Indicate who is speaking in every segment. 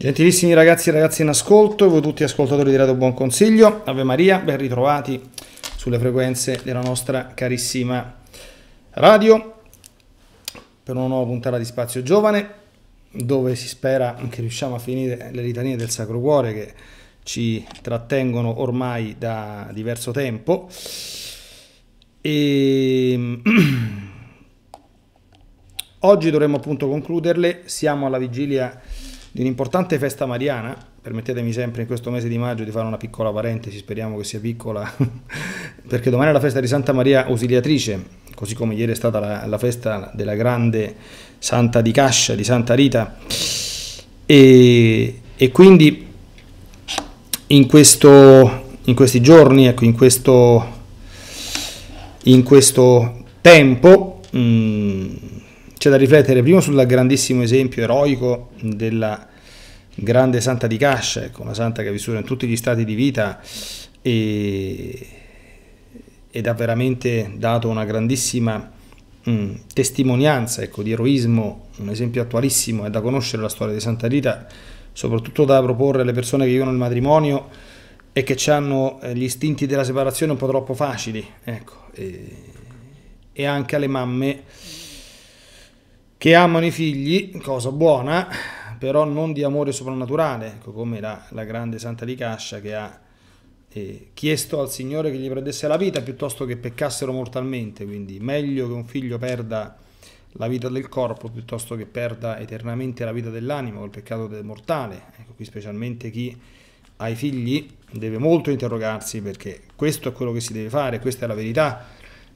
Speaker 1: Gentilissimi ragazzi e ragazze in ascolto, voi tutti ascoltatori di Radio Buon Consiglio, Ave Maria, ben ritrovati sulle frequenze della nostra carissima radio per una nuova puntata di Spazio Giovane, dove si spera che riusciamo a finire le litanie del Sacro Cuore che ci trattengono ormai da diverso tempo. E oggi dovremmo appunto concluderle, siamo alla vigilia di un'importante festa mariana, permettetemi sempre in questo mese di maggio di fare una piccola parentesi, speriamo che sia piccola, perché domani è la festa di Santa Maria Ausiliatrice, così come ieri è stata la, la festa della grande Santa di Cascia, di Santa Rita, e, e quindi in, questo, in questi giorni, ecco, in questo, in questo tempo, mh, mm, c'è da riflettere prima sul grandissimo esempio eroico della grande santa di Cascia, ecco, una santa che ha vissuto in tutti gli stati di vita e, ed ha veramente dato una grandissima mh, mm, testimonianza ecco, di eroismo, un esempio attualissimo, è da conoscere la storia di Santa Rita, soprattutto da proporre alle persone che vivono il matrimonio e che hanno eh, gli istinti della separazione un po' troppo facili, ecco, e, e anche alle mamme che amano i figli, cosa buona, però non di amore soprannaturale, ecco, come la, la grande Santa di Cascia che ha eh, chiesto al Signore che gli prendesse la vita piuttosto che peccassero mortalmente, quindi meglio che un figlio perda la vita del corpo piuttosto che perda eternamente la vita dell'anima col peccato del mortale. Ecco, qui specialmente chi ha i figli deve molto interrogarsi perché questo è quello che si deve fare, questa è la verità.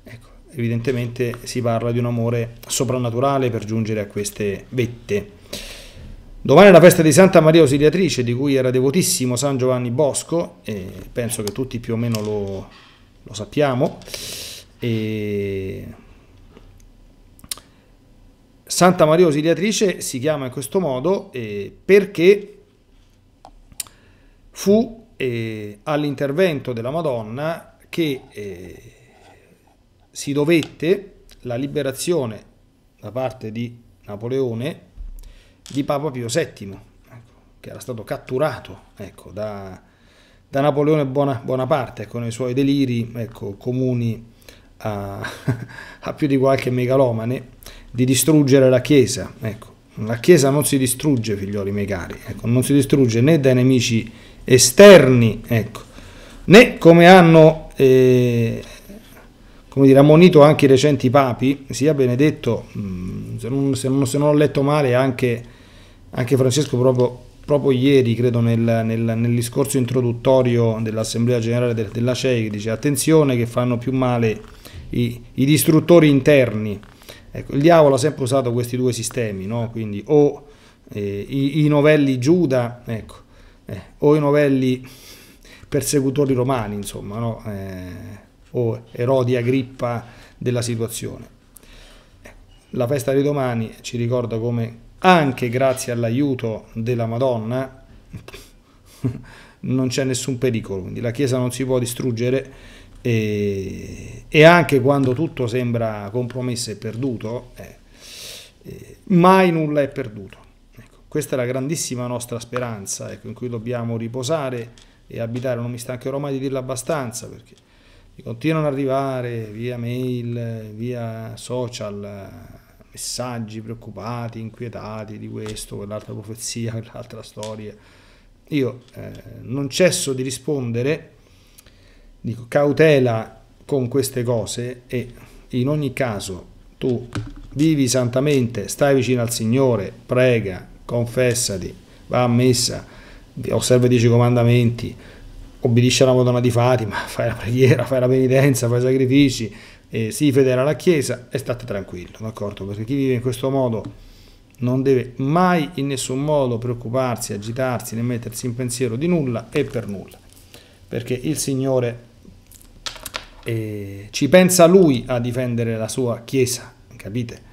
Speaker 1: Ecco, evidentemente si parla di un amore soprannaturale per giungere a queste vette. Domani è la festa di Santa Maria Ausiliatrice, di cui era devotissimo San Giovanni Bosco, e penso che tutti più o meno lo, lo sappiamo. E... Santa Maria Ausiliatrice si chiama in questo modo eh, perché fu eh, all'intervento della Madonna che eh, si dovette la liberazione da parte di Napoleone di Papa Pio VII, ecco, che era stato catturato ecco, da, da, Napoleone Bonaparte con ecco, i suoi deliri ecco, comuni a, a, più di qualche megalomane di distruggere la Chiesa. Ecco. La Chiesa non si distrugge, figlioli miei cari, ecco, non si distrugge né dai nemici esterni, né come hanno eh, come dire, ammonito anche i recenti papi, sia Benedetto, mm, se non, se non, se non ho letto male, anche, anche Francesco proprio, proprio, ieri, credo nel, nel, nel, discorso introduttorio dell'Assemblea Generale della CEI, dice attenzione che fanno più male i, i distruttori interni. Ecco, il diavolo ha sempre usato questi due sistemi, no? quindi o eh, i, i, novelli Giuda, ecco, eh, o i novelli persecutori romani, insomma, no? eh, o Erodi Agrippa della situazione. La festa di domani ci ricorda come anche grazie all'aiuto della Madonna non c'è nessun pericolo, quindi la Chiesa non si può distruggere e, e anche quando tutto sembra compromesso e perduto, eh, eh, mai nulla è perduto. Ecco, questa è la grandissima nostra speranza ecco, in cui dobbiamo riposare e abitare, non mi stancherò mai di dirlo abbastanza perché continuano ad arrivare via mail, via social, messaggi preoccupati, inquietati di questo, quell'altra profezia, quell'altra storia. Io eh, non cesso di rispondere, dico cautela con queste cose e in ogni caso tu vivi santamente, stai vicino al Signore, prega, confessati, va a messa, osserva i dieci comandamenti, obbedisci alla Madonna di Fatima, fai la preghiera, fai la penitenza, fai sacrifici, eh, sii fedele alla Chiesa e state tranquillo, d'accordo? Perché chi vive in questo modo non deve mai in nessun modo preoccuparsi, agitarsi né mettersi in pensiero di nulla e per nulla, perché il Signore eh, ci pensa Lui a difendere la sua Chiesa, capite?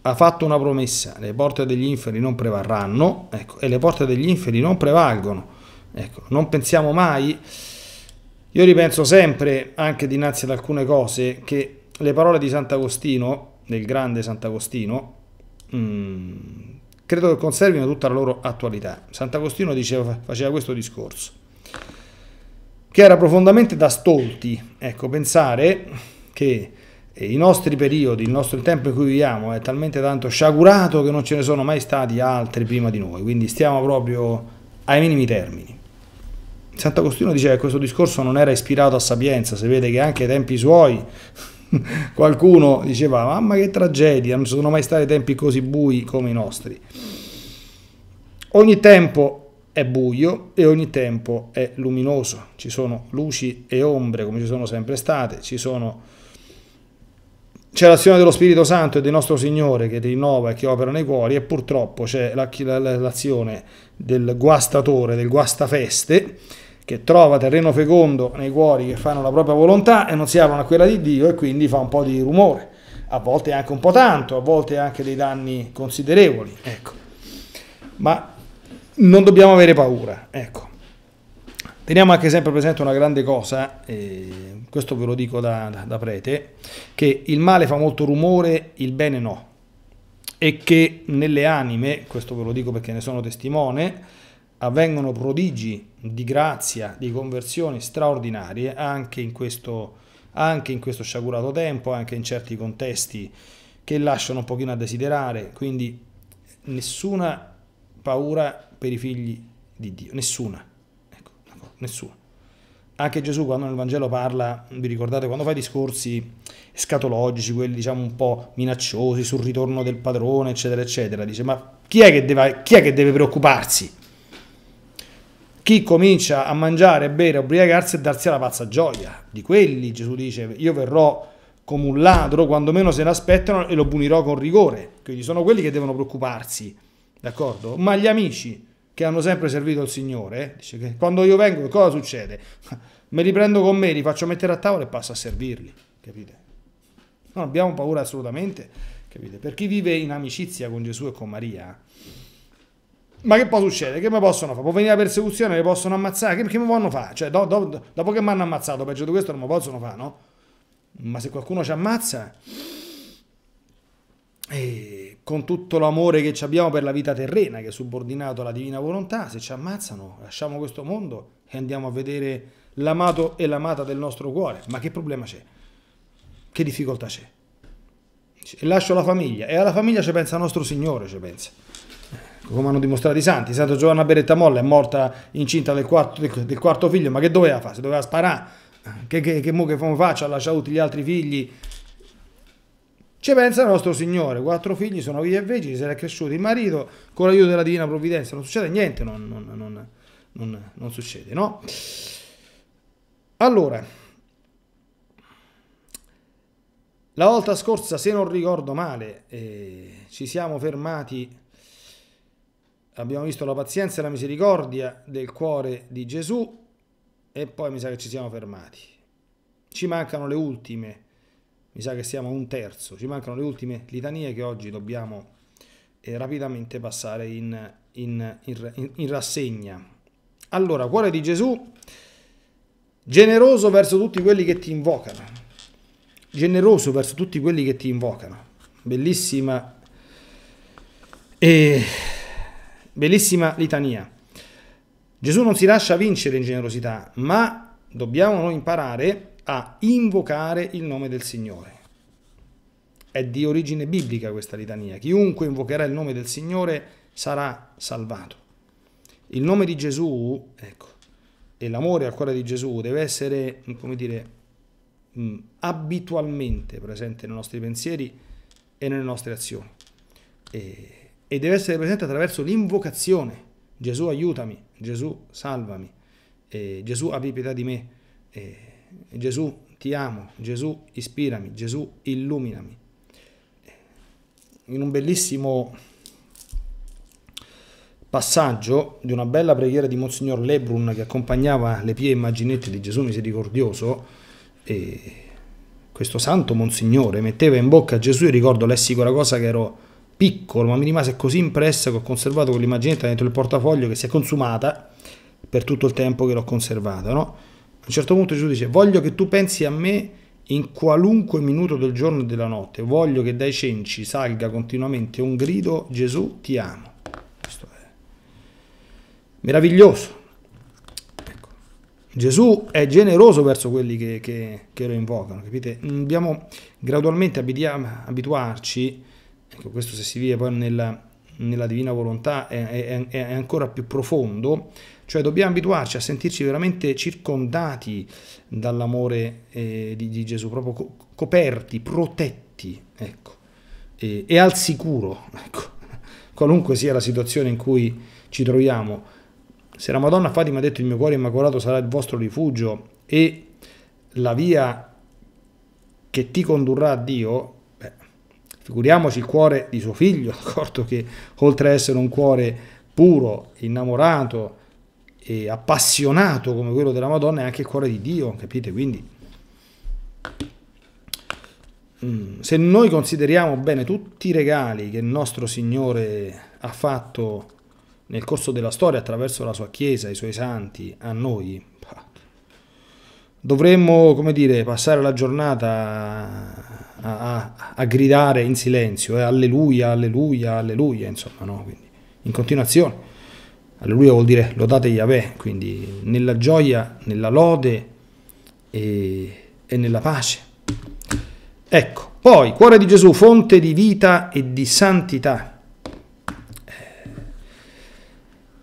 Speaker 1: Ha fatto una promessa, le porte degli inferi non prevarranno, ecco, e le porte degli inferi non prevalgono Ecco, non pensiamo mai, io ripenso sempre, anche dinanzi ad alcune cose, che le parole di Sant'Agostino, del grande Sant'Agostino, mh, credo che conservino tutta la loro attualità. Sant'Agostino faceva questo discorso, che era profondamente da stolti, ecco, pensare che i nostri periodi, il nostro tempo in cui viviamo è talmente tanto sciagurato che non ce ne sono mai stati altri prima di noi, quindi stiamo proprio ai minimi termini. Sant'Agostino diceva che questo discorso non era ispirato a sapienza, si vede che anche ai tempi suoi qualcuno diceva mamma che tragedia, non ci sono mai stati tempi così bui come i nostri. Ogni tempo è buio e ogni tempo è luminoso, ci sono luci e ombre come ci sono sempre state, ci sono c'è l'azione dello Spirito Santo e del nostro Signore che rinnova e che opera nei cuori e purtroppo c'è l'azione del guastatore, del guastafeste che trova terreno fecondo nei cuori che fanno la propria volontà e non si aprono a quella di Dio e quindi fa un po' di rumore, a volte anche un po' tanto, a volte anche dei danni considerevoli, ecco. Ma non dobbiamo avere paura, ecco. Teniamo anche sempre presente una grande cosa, eh, questo ve lo dico da, da, da prete, che il male fa molto rumore, il bene no, e che nelle anime, questo ve lo dico perché ne sono testimone, avvengono prodigi di grazia, di conversioni straordinarie anche in questo, anche in questo sciagurato tempo, anche in certi contesti che lasciano un pochino a desiderare, quindi nessuna paura per i figli di Dio, nessuna, nessuna. Anche Gesù quando nel Vangelo parla, vi ricordate, quando fa i discorsi scatologici, quelli diciamo un po' minacciosi sul ritorno del padrone, eccetera, eccetera, dice ma chi è che deve, chi è che deve preoccuparsi? chi comincia a mangiare, bere, ubriacarsi e darsi la pazza gioia. Di quelli Gesù dice, io verrò come un ladro quando meno se ne aspettano e lo punirò con rigore. Quindi sono quelli che devono preoccuparsi, d'accordo? Ma gli amici che hanno sempre servito il Signore, dice che quando io vengo cosa succede? Me li prendo con me, li faccio mettere a tavola e passo a servirli, capite? Non abbiamo paura assolutamente, capite? Per chi vive in amicizia con Gesù e con Maria, ma che può succedere? Che mi possono fare? Può venire la persecuzione, mi possono ammazzare? Che, che mi possono fare? Cioè, do, do, dopo che mi hanno ammazzato, peggio di questo non mi possono fare, no? Ma se qualcuno ci ammazza, e con tutto l'amore che abbiamo per la vita terrena, che è subordinato alla divina volontà, se ci ammazzano, lasciamo questo mondo e andiamo a vedere l'amato e l'amata del nostro cuore. Ma che problema c'è? Che difficoltà c'è? E lascio la famiglia, e alla famiglia ci pensa nostro Signore, ci pensa come hanno dimostrato i santi. Santa Giovanna Beretta Molla è morta incinta del quarto, del quarto figlio, ma che doveva fare? Si doveva sparare? Che, che, che, mo che faccia? Ha lasciato tutti gli altri figli? Ci pensa il nostro Signore, quattro figli sono vivi e vegeti, se è cresciuto il marito, con l'aiuto della Divina Provvidenza non succede niente, non, non, non, non succede, no? Allora, la volta scorsa, se non ricordo male, eh, ci siamo fermati abbiamo visto la pazienza e la misericordia del cuore di Gesù e poi mi sa che ci siamo fermati. Ci mancano le ultime, mi sa che siamo a un terzo, ci mancano le ultime litanie che oggi dobbiamo eh, rapidamente passare in, in, in, in rassegna. Allora, cuore di Gesù, generoso verso tutti quelli che ti invocano. Generoso verso tutti quelli che ti invocano. Bellissima. E Bellissima litania. Gesù non si lascia vincere in generosità, ma dobbiamo noi imparare a invocare il nome del Signore. È di origine biblica questa litania. Chiunque invocherà il nome del Signore sarà salvato. Il nome di Gesù, ecco, e l'amore al cuore di Gesù deve essere, come dire, mm, abitualmente presente nei nostri pensieri e nelle nostre azioni. E e deve essere presente attraverso l'invocazione. Gesù aiutami, Gesù salvami, eh, Gesù abbi pietà di me, eh, Gesù ti amo, Gesù ispirami, Gesù illuminami. In un bellissimo passaggio di una bella preghiera di Monsignor Lebrun che accompagnava le pie immaginette di Gesù misericordioso, questo santo Monsignore metteva in bocca a Gesù, ricordo, lessi quella cosa che ero piccolo, ma mi rimase così impressa che ho conservato quell'immaginetta dentro il portafoglio che si è consumata per tutto il tempo che l'ho conservata. No? A un certo punto Gesù dice, voglio che tu pensi a me in qualunque minuto del giorno e della notte, voglio che dai cenci salga continuamente un grido, Gesù ti amo. meraviglioso. Ecco. Gesù è generoso verso quelli che, che, che lo invocano, capite? Dobbiamo gradualmente abituarci, ecco, questo se si vive poi nella, nella divina volontà è, è, è, ancora più profondo, cioè dobbiamo abituarci a sentirci veramente circondati dall'amore eh, di, di, Gesù, proprio co coperti, protetti, ecco, e, e al sicuro, ecco, qualunque sia la situazione in cui ci troviamo. Se la Madonna Fatima ha detto il mio cuore immacolato sarà il vostro rifugio e la via che ti condurrà a Dio, beh, figuriamoci il cuore di suo figlio, d'accordo? Che oltre ad essere un cuore puro, innamorato e appassionato come quello della Madonna, è anche il cuore di Dio, capite? Quindi mm, se noi consideriamo bene tutti i regali che il nostro Signore ha fatto nel corso della storia attraverso la sua Chiesa, i suoi santi, a noi, dovremmo, come dire, passare la giornata a, a, a gridare in silenzio, eh, alleluia, alleluia, alleluia, insomma, no? Quindi, in continuazione. Alleluia vuol dire lodate Yahweh, quindi nella gioia, nella lode e, e nella pace. Ecco, poi, cuore di Gesù, fonte di vita e di santità. Eh,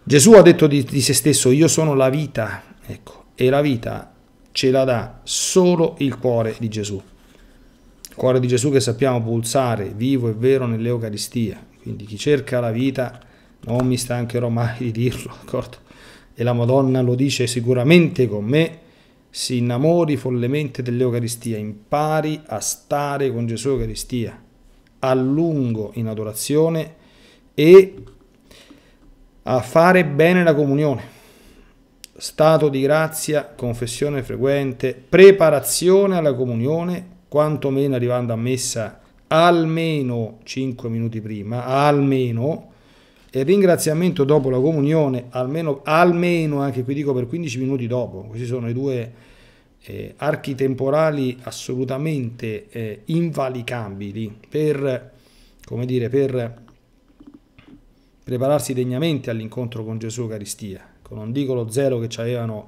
Speaker 1: Gesù ha detto di, di se stesso, io sono la vita, ecco, e la vita ce la dà solo il cuore di Gesù. Il cuore di Gesù che sappiamo pulsare vivo e vero nell'Eucaristia. Quindi chi cerca la vita non mi stancherò mai di dirlo, d'accordo? E la Madonna lo dice sicuramente con me, si innamori follemente dell'Eucaristia, impari a stare con Gesù Eucaristia, a lungo in adorazione e a fare bene la comunione stato di grazia, confessione frequente, preparazione alla comunione, quantomeno arrivando a messa almeno 5 minuti prima, almeno, e ringraziamento dopo la comunione, almeno, almeno anche qui dico per 15 minuti dopo. Questi sono i due eh, archi temporali assolutamente eh, invalicabili per, come dire, per prepararsi degnamente all'incontro con Gesù Eucaristia. Ecco, non dico lo zero che avevano,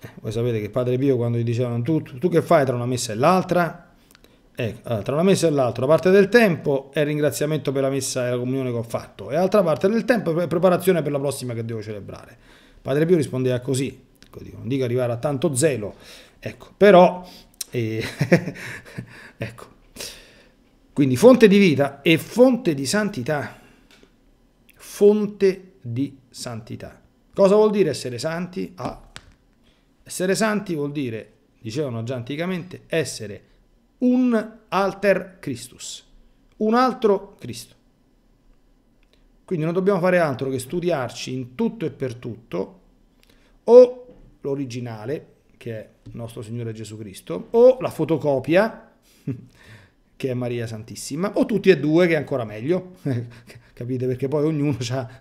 Speaker 1: eh, voi sapete che Padre Pio quando gli dicevano tu, tu che fai tra una messa e l'altra? Ecco, tra una messa e l'altra, una parte del tempo è ringraziamento per la messa e la comunione che ho fatto, e l'altra parte del tempo è preparazione per la prossima che devo celebrare. Padre Pio rispondeva così, ecco, non dico arrivare a tanto zelo, ecco, però, eh, ecco, quindi fonte di vita e fonte di santità, fonte di santità. Cosa vuol dire essere santi? Ah, essere santi vuol dire, dicevano già anticamente, essere un alter Christus, un altro Cristo. Quindi non dobbiamo fare altro che studiarci in tutto e per tutto o l'originale, che è nostro Signore Gesù Cristo, o la fotocopia, che è Maria Santissima, o tutti e due, che è ancora meglio, capite? Perché poi ognuno ha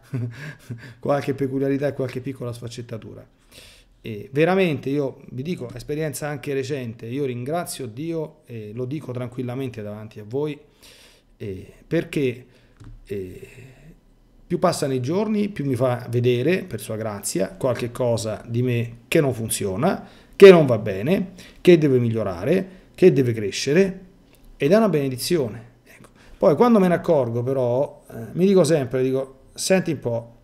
Speaker 1: qualche peculiarità e qualche piccola sfaccettatura. E veramente io vi dico, esperienza anche recente, io ringrazio Dio e lo dico tranquillamente davanti a voi, eh, perché eh, più passano i giorni, più mi fa vedere, per sua grazia, qualche cosa di me che non funziona, che non va bene, che deve migliorare, che deve crescere, ed è una benedizione. Ecco. Poi quando me ne accorgo però, eh, mi dico sempre, dico, senti un po',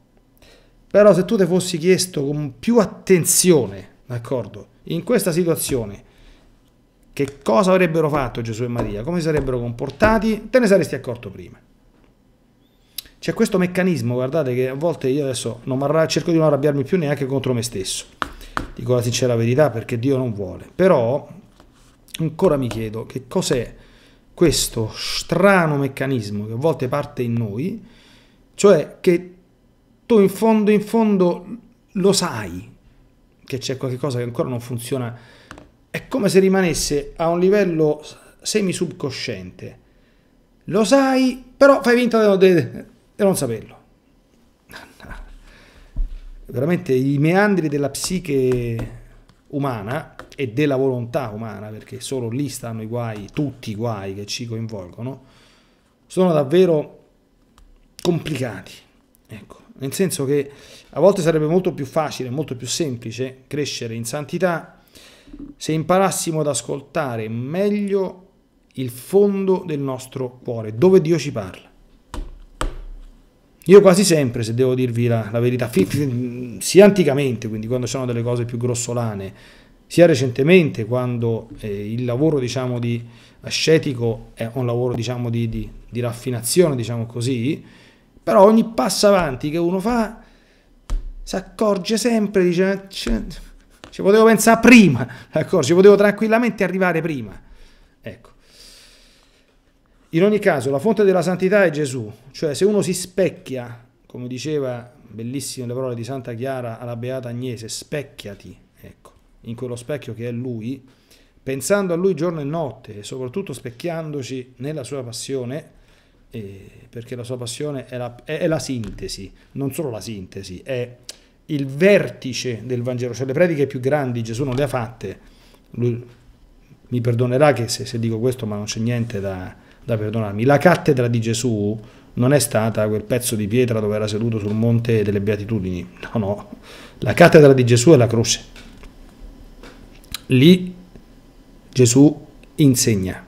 Speaker 1: però se tu ti fossi chiesto con più attenzione, d'accordo, in questa situazione, che cosa avrebbero fatto Gesù e Maria, come si sarebbero comportati, te ne saresti accorto prima. C'è questo meccanismo, guardate, che a volte io adesso non cerco di non arrabbiarmi più neanche contro me stesso. Dico la sincera verità perché Dio non vuole. Però ancora mi chiedo che cos'è questo strano meccanismo che a volte parte in noi, cioè che tu in fondo in fondo lo sai che c'è qualcosa che ancora non funziona, è come se rimanesse a un livello semi-subconsciente. Lo sai, però fai finta di non saperlo. Veramente i meandri della psiche umana e della volontà umana, perché solo lì stanno i guai, tutti i guai che ci coinvolgono, sono davvero complicati. Ecco. Nel senso che a volte sarebbe molto più facile, molto più semplice crescere in santità se imparassimo ad ascoltare meglio il fondo del nostro cuore, dove Dio ci parla. Io quasi sempre, se devo dirvi la, la verità, sia anticamente, quindi quando c'erano delle cose più grossolane, sia recentemente quando eh, il lavoro diciamo di ascetico è un lavoro diciamo di, di, di raffinazione, diciamo così, però ogni passo avanti che uno fa si accorge sempre, dice, ci potevo pensare prima, d'accordo? Ci potevo tranquillamente arrivare prima. Ecco. In ogni caso, la fonte della santità è Gesù, cioè se uno si specchia, come diceva bellissime le parole di Santa Chiara alla Beata Agnese, specchiati, ecco, in quello specchio che è Lui, pensando a Lui giorno e notte e soprattutto specchiandoci nella sua passione, eh, perché la sua passione è la, è, è la, sintesi, non solo la sintesi, è il vertice del Vangelo, cioè le prediche più grandi Gesù non le ha fatte, Lui mi perdonerà che se, se dico questo ma non c'è niente da da perdonarmi. La cattedra di Gesù non è stata quel pezzo di pietra dove era seduto sul monte delle beatitudini, no, no, la cattedra di Gesù è la croce. Lì Gesù insegna.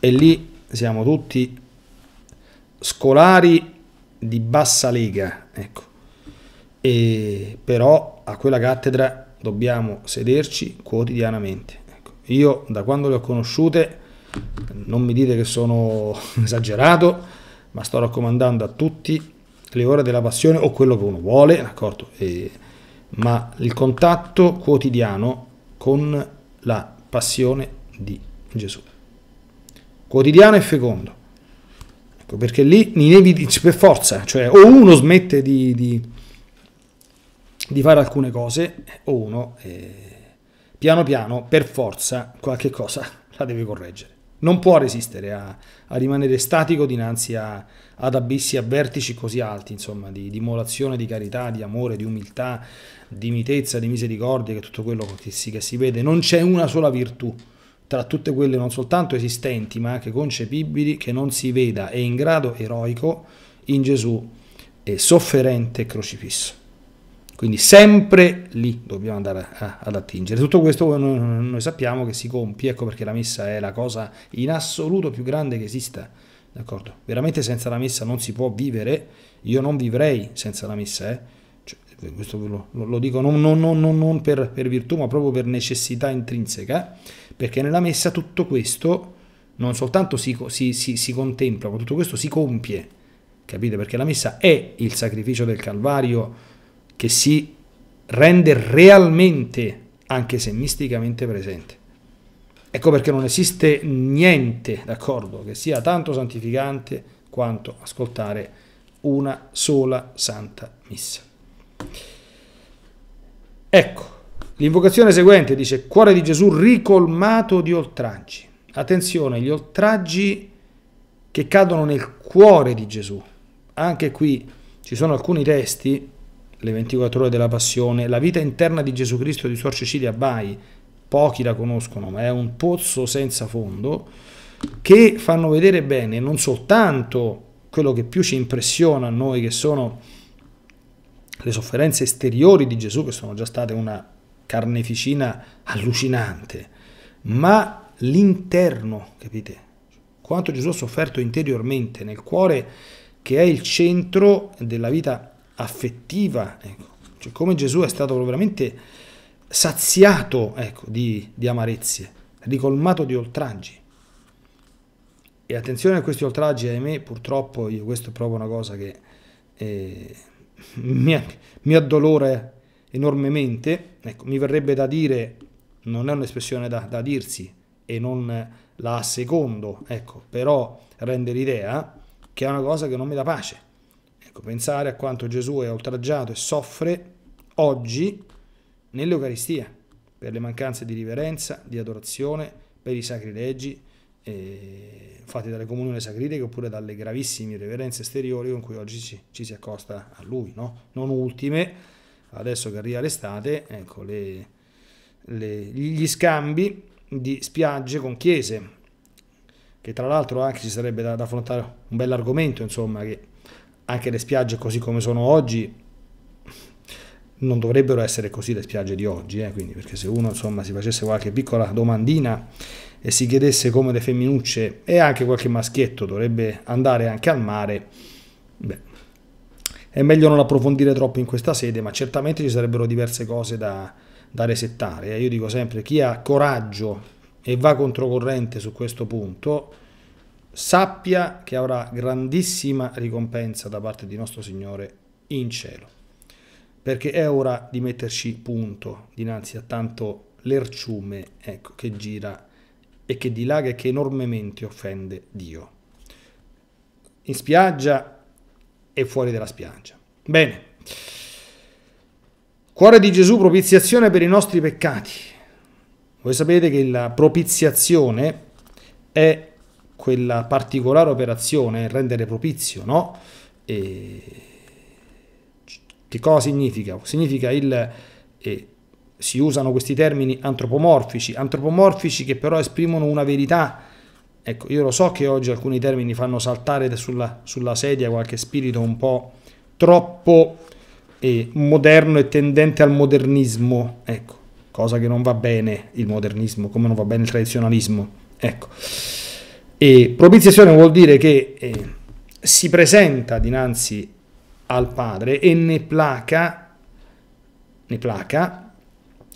Speaker 1: E lì siamo tutti scolari di bassa lega, ecco. E però a quella cattedra dobbiamo sederci quotidianamente. Ecco. Io da quando le ho conosciute non mi dite che sono esagerato, ma sto raccomandando a tutti le ore della passione o quello che uno vuole, d'accordo? E, ma il contatto quotidiano con la passione di Gesù. Quotidiano e fecondo. Ecco, perché lì ineviti, per forza, cioè o uno smette di, di, di fare alcune cose o uno eh, piano piano per forza qualche cosa la deve correggere non può resistere a, a rimanere statico dinanzi a, ad abissi, a vertici così alti, insomma, di, di emulazione, di carità, di amore, di umiltà, di mitezza, di misericordia, che tutto quello che si, che si vede. Non c'è una sola virtù tra tutte quelle non soltanto esistenti, ma anche concepibili, che non si veda e in grado eroico in Gesù è sofferente crocifisso. Quindi sempre lì dobbiamo andare a, ad attingere. Tutto questo noi, noi, sappiamo che si compie, ecco perché la messa è la cosa in assoluto più grande che esista. D'accordo? Veramente senza la messa non si può vivere. Io non vivrei senza la messa, eh? cioè, questo lo, lo, dico non, non, non, non per, per, virtù, ma proprio per necessità intrinseca, perché nella messa tutto questo non soltanto si, si, si, si contempla, ma tutto questo si compie, capite? Perché la messa è il sacrificio del Calvario che si rende realmente, anche se misticamente presente. Ecco perché non esiste niente, d'accordo, che sia tanto santificante quanto ascoltare una sola santa missa. Ecco, l'invocazione seguente dice cuore di Gesù ricolmato di oltraggi. Attenzione, gli oltraggi che cadono nel cuore di Gesù. Anche qui ci sono alcuni testi le 24 ore della passione, la vita interna di Gesù Cristo di Suor Cecilia Bai, pochi la conoscono, ma è un pozzo senza fondo, che fanno vedere bene non soltanto quello che più ci impressiona a noi, che sono le sofferenze esteriori di Gesù, che sono già state una carneficina allucinante, ma l'interno, capite? Quanto Gesù ha sofferto interiormente nel cuore, che è il centro della vita affettiva, ecco. cioè, come Gesù è stato veramente saziato ecco, di, di amarezze, ricolmato di oltraggi. E attenzione a questi oltraggi, ahimè, purtroppo io questo è proprio una cosa che eh, mi, mi addolora enormemente, ecco, mi verrebbe da dire, non è un'espressione da, da dirsi e non la secondo, ecco, però rende l'idea che è una cosa che non mi dà pace Ecco, pensare a quanto Gesù è oltraggiato e soffre oggi nell'Eucaristia per le mancanze di riverenza, di adorazione, per i sacrilegi eh, fatti dalle comunioni sacriliche oppure dalle gravissime reverenze esteriori con cui oggi ci, ci si accosta a lui. No? Non ultime, adesso che arriva l'estate, ecco, le, le, gli scambi di spiagge con chiese, che tra l'altro anche ci sarebbe da, da affrontare un bell'argomento, insomma, che anche le spiagge così come sono oggi non dovrebbero essere così le spiagge di oggi, eh? quindi perché se uno insomma si facesse qualche piccola domandina e si chiedesse come le femminucce e anche qualche maschietto dovrebbe andare anche al mare, beh, è meglio non approfondire troppo in questa sede, ma certamente ci sarebbero diverse cose da, da resettare. Io dico sempre, chi ha coraggio e va controcorrente su questo punto, sappia che avrà grandissima ricompensa da parte di nostro Signore in cielo perché è ora di metterci punto dinanzi a tanto lerciume ecco, che gira e che dilaga e che enormemente offende Dio. In spiaggia e fuori dalla spiaggia. Bene. Cuore di Gesù, propiziazione per i nostri peccati. Voi sapete che la propiziazione è quella particolare operazione, rendere propizio, no? E che cosa significa? Significa il... Eh, si usano questi termini antropomorfici, antropomorfici che però esprimono una verità. Ecco, io lo so che oggi alcuni termini fanno saltare sulla, sulla sedia qualche spirito un po' troppo eh, moderno e tendente al modernismo, ecco, cosa che non va bene il modernismo, come non va bene il tradizionalismo, ecco. E propiziazione vuol dire che eh, si presenta dinanzi al Padre e ne placa, ne placa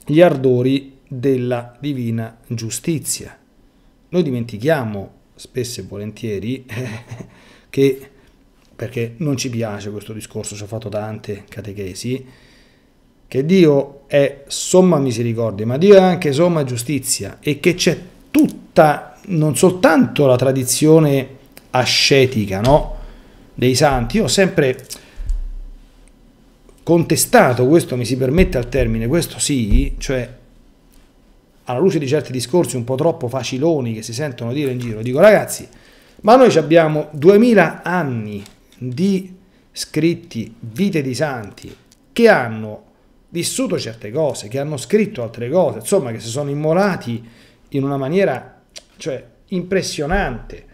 Speaker 1: gli ardori della divina giustizia. Noi dimentichiamo spesso e volentieri che, perché non ci piace questo discorso, ci ho fatto tante catechesi, che Dio è somma misericordia, ma Dio è anche somma giustizia e che c'è tutta, non soltanto la tradizione ascetica no? dei santi, io ho sempre contestato, questo mi si permette al termine, questo sì, cioè alla luce di certi discorsi un po' troppo faciloni che si sentono dire in giro, dico ragazzi, ma noi abbiamo 2000 anni di scritti, vite di santi, che hanno vissuto certe cose, che hanno scritto altre cose, insomma che si sono immolati in una maniera cioè, impressionante.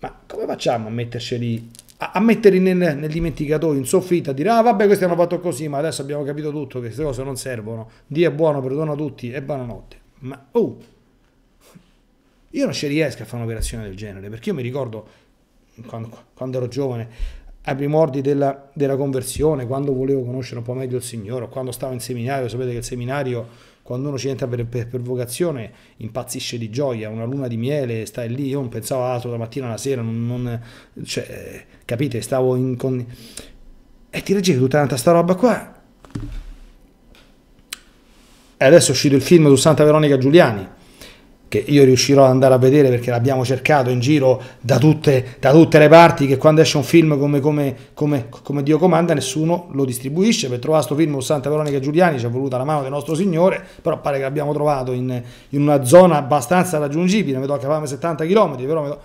Speaker 1: Ma come facciamo a metterceli a, metterli nel, nel, dimenticatoio, in soffitta, a dire ah vabbè questi hanno fatto così, ma adesso abbiamo capito tutto che queste cose non servono, Dio è buono, perdona tutti e buonanotte. Ma oh, io non ci riesco a fare un'operazione del genere, perché io mi ricordo quando, quando ero giovane, ai primordi della, della, conversione, quando volevo conoscere un po' meglio il Signore, quando stavo in seminario, sapete che il seminario quando uno ci entra per, per, per, vocazione impazzisce di gioia, una luna di miele, stai lì, io non pensavo altro da mattina alla sera, non, non cioè, capite, stavo in... Con... E ti leggevi tutta tanta sta roba qua. E adesso è uscito il film su Santa Veronica Giuliani, che io riuscirò ad andare a vedere perché l'abbiamo cercato in giro da tutte, da tutte le parti, che quando esce un film come, come, come, come, Dio comanda nessuno lo distribuisce, per trovare questo film Santa Veronica Giuliani ci è voluta la mano del nostro Signore, però pare che l'abbiamo trovato in, in una zona abbastanza raggiungibile, mi tocca farmi 70 km, però do...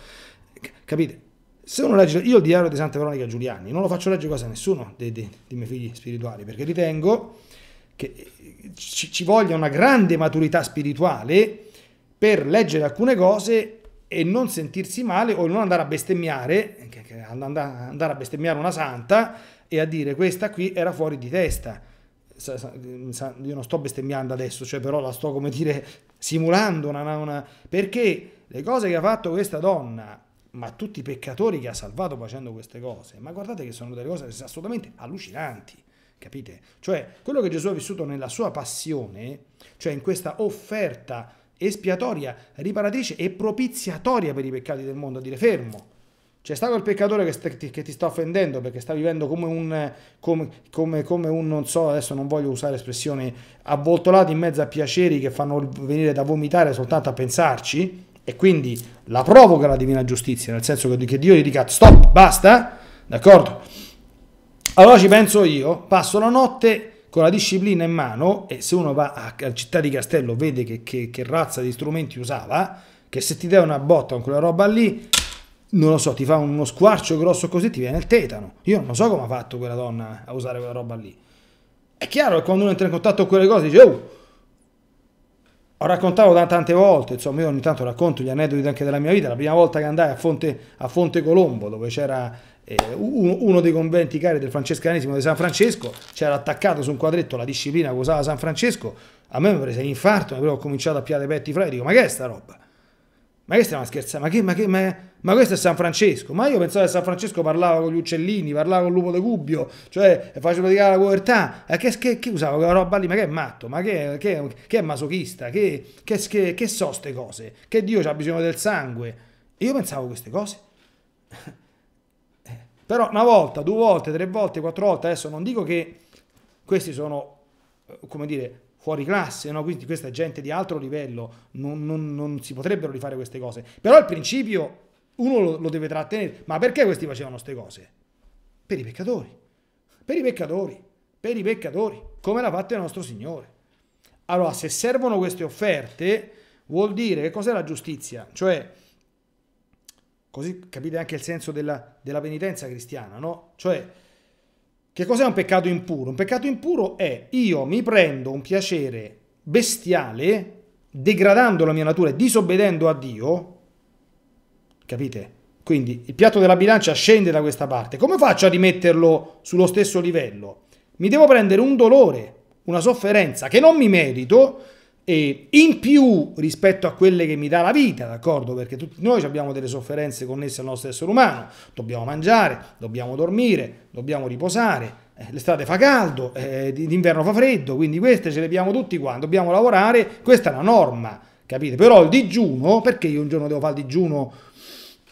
Speaker 1: capite? Se uno legge, io il diario di Santa Veronica Giuliani non lo faccio leggere quasi a nessuno dei, dei, dei miei figli spirituali, perché ritengo che ci, ci voglia una grande maturità spirituale per leggere alcune cose e non sentirsi male o non andare a bestemmiare, andare a bestemmiare una santa e a dire questa qui era fuori di testa. Io non sto bestemmiando adesso, cioè però la sto come dire simulando una, una, perché le cose che ha fatto questa donna, ma tutti i peccatori che ha salvato facendo queste cose, ma guardate che sono delle cose assolutamente allucinanti, capite? Cioè quello che Gesù ha vissuto nella sua passione, cioè in questa offerta espiatoria, riparatrice e propiziatoria per i peccati del mondo, a dire fermo. C'è stato il peccatore che, st- che, ti sta offendendo perché sta vivendo come un, come, come, come un, non so, adesso non voglio usare espressioni, avvoltolato in mezzo a piaceri che fanno venire da vomitare soltanto a pensarci, e quindi la provoca la divina giustizia, nel senso che Dio gli dica stop, basta, d'accordo? Allora ci penso io, passo la notte con la disciplina in mano, e se uno va a, Città di Castello vede che, che, che, razza di strumenti usava, che se ti dai una botta con quella roba lì, non lo so, ti fa uno squarcio grosso così, ti viene il tetano. Io non so come ha fatto quella donna a usare quella roba lì. È chiaro che quando uno entra in contatto con quelle cose dice, oh, ho raccontato tante volte, insomma io ogni tanto racconto gli aneddoti anche della mia vita, la prima volta che andai a Fonte, a Fonte Colombo dove c'era uno dei conventi cari del francescanesimo di San Francesco, c'era attaccato su un quadretto la disciplina che usava San Francesco, a me mi prese l'infarto, mi ho cominciato a piare petti fra e dico ma che è sta roba? Ma che stiamo scherzando? Ma, che, ma, che, ma, ma, questo è San Francesco? Ma io pensavo che San Francesco parlava con gli uccellini, parlava con il lupo de Gubbio, cioè faceva praticare la povertà. E che, che, che usava quella roba lì? Ma che è matto? Ma che, che, è masochista? Che so queste cose? Che Dio ha bisogno del sangue? E io pensavo queste cose. Però una volta, due volte, tre volte, quattro volte, adesso non dico che questi sono, come dire, fuori classe, no? quindi questa è gente di altro livello, non, non, non, si potrebbero rifare queste cose. Però il principio uno lo, lo deve trattenere. Ma perché questi facevano queste cose? Per i peccatori, per i peccatori, per i peccatori, come l'ha fatto il nostro Signore. Allora, se servono queste offerte, vuol dire che cos'è la giustizia? Cioè, così capite anche il senso della, della penitenza cristiana, no? Cioè, che cos'è un peccato impuro? Un peccato impuro è io mi prendo un piacere bestiale, degradando la mia natura e disobbedendo a Dio, capite? Quindi il piatto della bilancia scende da questa parte. Come faccio a rimetterlo sullo stesso livello? Mi devo prendere un dolore, una sofferenza che non mi merito e in più rispetto a quelle che mi dà la vita, d'accordo? Perché tutti noi abbiamo delle sofferenze connesse al nostro essere umano, dobbiamo mangiare, dobbiamo dormire, dobbiamo riposare, eh, l'estate fa caldo, eh, d'inverno fa freddo, quindi queste ce le abbiamo tutti quanti, dobbiamo lavorare, questa è la norma, capite? Però il digiuno, perché io un giorno devo fare il digiuno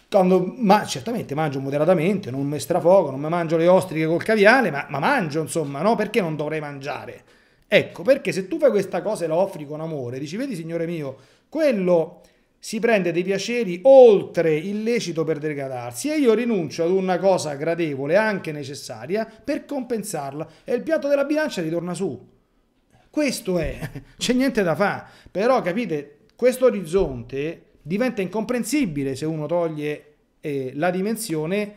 Speaker 1: quando, ma certamente mangio moderatamente, non mi strafogo, non mi mangio le ostriche col caviale, ma, ma mangio insomma, no? Perché non dovrei mangiare? Ecco, perché se tu fai questa cosa e la offri con amore, dici, vedi signore mio, quello si prende dei piaceri oltre il lecito per degradarsi e io rinuncio ad una cosa gradevole, anche necessaria, per compensarla e il piatto della bilancia ritorna su. Questo è, c'è niente da fare, però capite, questo orizzonte diventa incomprensibile se uno toglie eh, la dimensione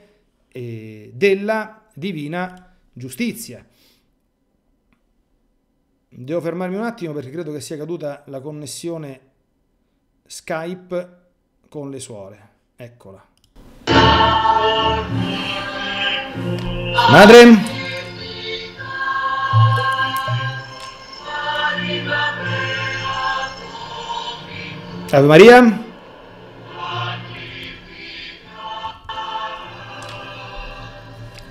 Speaker 1: eh, della divina giustizia. Devo fermarmi un attimo perché credo che sia caduta la connessione Skype con le suore. Eccola. Madre. Ave Maria.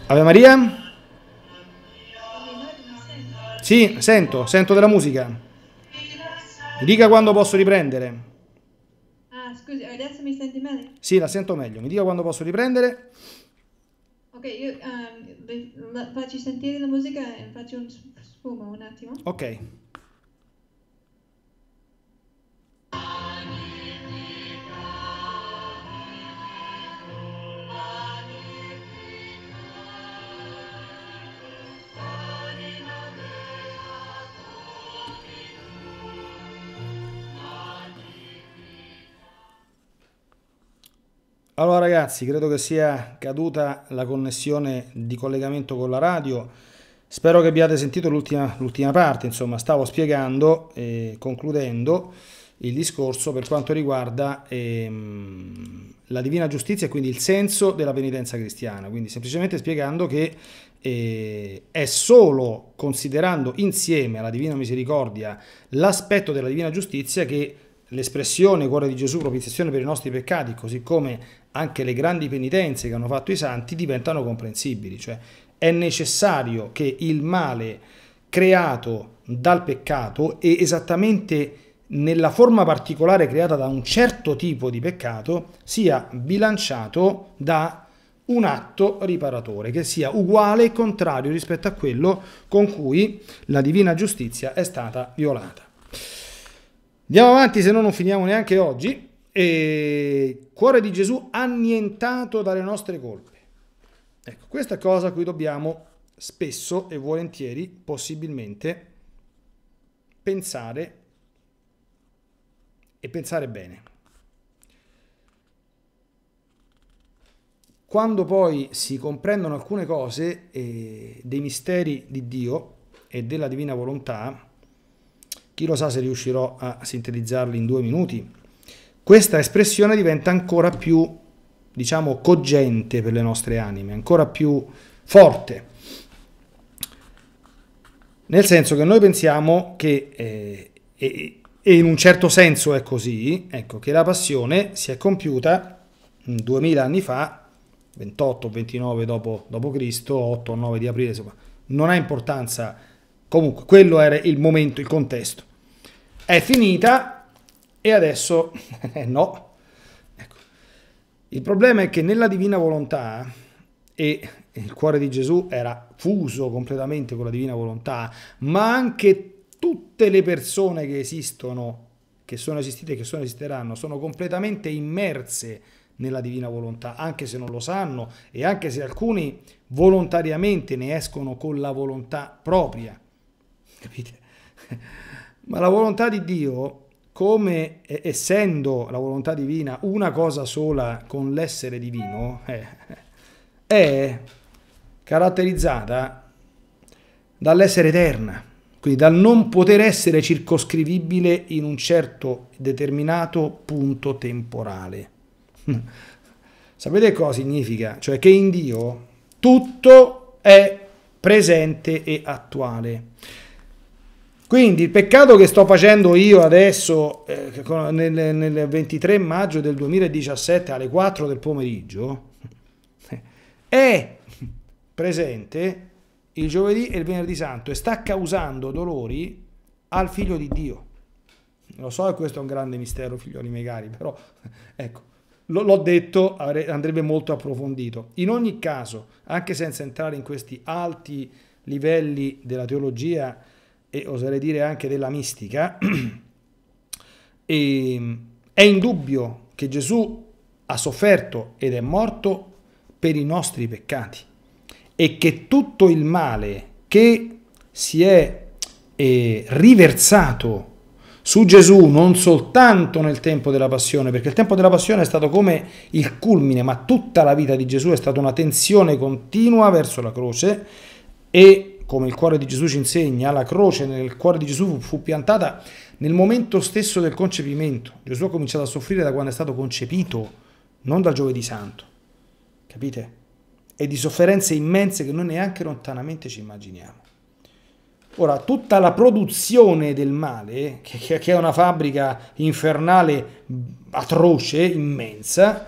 Speaker 1: Ave Maria. Sì, sento, sento della musica. Mi dica quando posso riprendere.
Speaker 2: Ah, scusi, adesso mi senti meglio?
Speaker 1: Sì, la sento meglio. Mi dica quando posso riprendere.
Speaker 2: Ok, io um, faccio sentire la musica e faccio un sfumo un attimo.
Speaker 1: Ok. Allora ragazzi, credo che sia caduta la connessione di collegamento con la radio. Spero che abbiate sentito l'ultima, parte, insomma stavo spiegando e concludendo il discorso per quanto riguarda ehm, la divina giustizia e quindi il senso della penitenza cristiana, quindi semplicemente spiegando che eh, è solo considerando insieme alla divina misericordia l'aspetto della divina giustizia che l'espressione cuore di Gesù, propiziazione per i nostri peccati, così come anche le grandi penitenze che hanno fatto i santi diventano comprensibili, cioè è necessario che il male creato dal peccato e esattamente nella forma particolare creata da un certo tipo di peccato sia bilanciato da un atto riparatore che sia uguale e contrario rispetto a quello con cui la divina giustizia è stata violata. Andiamo avanti, se no non finiamo neanche oggi. E cuore di Gesù annientato dalle nostre colpe. Ecco, questa è cosa a cui dobbiamo spesso e volentieri, possibilmente, pensare e pensare bene. Quando poi si comprendono alcune cose eh, dei misteri di Dio e della divina volontà, chi lo sa se riuscirò a sintetizzarli in due minuti, questa espressione diventa ancora più, diciamo, cogente per le nostre anime, ancora più forte. Nel senso che noi pensiamo che, eh, e, e, in un certo senso è così, ecco, che la passione si è compiuta 2000 anni fa, 28 29 dopo, dopo Cristo, 8 o 9 di aprile, insomma, non ha importanza, comunque quello era il momento, il contesto è finita e adesso eh, no. Ecco. Il problema è che nella divina volontà, e il cuore di Gesù era fuso completamente con la divina volontà, ma anche tutte le persone che esistono, che sono esistite e che sono esisteranno, sono completamente immerse nella divina volontà, anche se non lo sanno e anche se alcuni volontariamente ne escono con la volontà propria. Capite? Ma la volontà di Dio, come essendo la volontà divina una cosa sola con l'essere divino, eh, è caratterizzata dall'essere eterna, quindi dal non poter essere circoscrivibile in un certo determinato punto temporale. Sapete cosa significa? Cioè che in Dio tutto è presente e attuale. Quindi il peccato che sto facendo io adesso eh, nel, nel, 23 maggio del 2017 alle 4 del pomeriggio è presente il giovedì e il venerdì santo e sta causando dolori al figlio di Dio. Lo so che questo è un grande mistero, figlioli miei cari, però ecco, l'ho detto, andrebbe molto approfondito. In ogni caso, anche senza entrare in questi alti livelli della teologia, e oserei dire anche della mistica, e è indubbio che Gesù ha sofferto ed è morto per i nostri peccati e che tutto il male che si è eh, riversato su Gesù non soltanto nel tempo della passione, perché il tempo della passione è stato come il culmine, ma tutta la vita di Gesù è stata una tensione continua verso la croce e come il cuore di Gesù ci insegna, la croce nel cuore di Gesù fu piantata nel momento stesso del concepimento. Gesù ha cominciato a soffrire da quando è stato concepito, non dal giovedì santo. Capite? E di sofferenze immense che noi neanche lontanamente ci immaginiamo. Ora, tutta la produzione del male, che, è una fabbrica infernale atroce, immensa,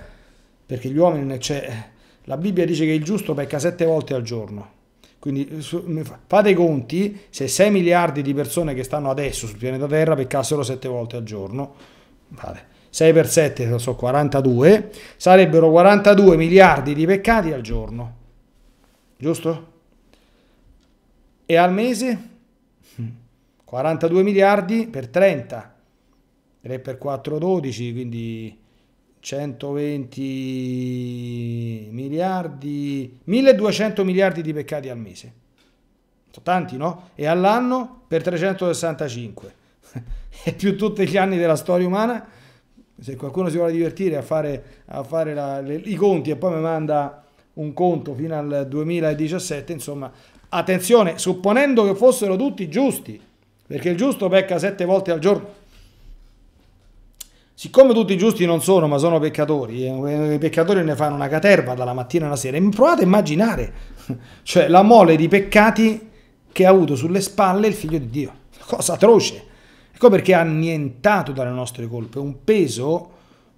Speaker 1: perché gli uomini, cioè, la Bibbia dice che il giusto pecca sette volte al giorno. Quindi fate i conti, se 6 miliardi di persone che stanno adesso sul pianeta Terra peccassero 7 volte al giorno, vale, 6 per 7 sono 42, sarebbero 42 miliardi di peccati al giorno, giusto? E al mese? 42 miliardi per 30, 3 per 4 12, quindi 120 miliardi, 1200 miliardi di peccati al mese. Sono tanti, no? E all'anno per 365. e più tutti gli anni della storia umana. Se qualcuno si vuole divertire a fare, a fare la, le, i conti e poi mi manda un conto fino al 2017, insomma, attenzione, supponendo che fossero tutti giusti, perché il giusto pecca sette volte al giorno Siccome tutti i giusti non sono, ma sono peccatori, eh, i peccatori ne fanno una caterva dalla mattina alla sera, provate a immaginare, cioè la mole di peccati che ha avuto sulle spalle il figlio di Dio. Cosa atroce. Ecco perché ha annientato dalle nostre colpe un peso.